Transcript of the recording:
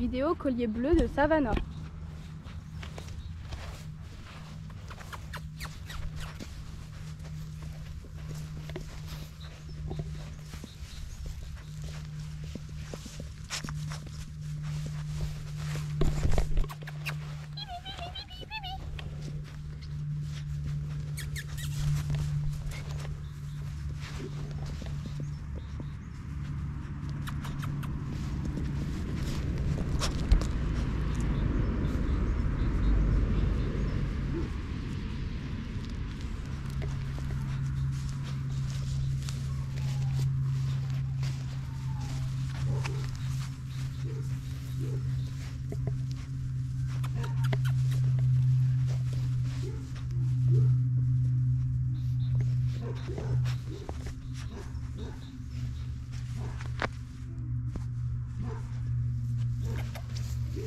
vidéo collier bleu de Savannah. Thank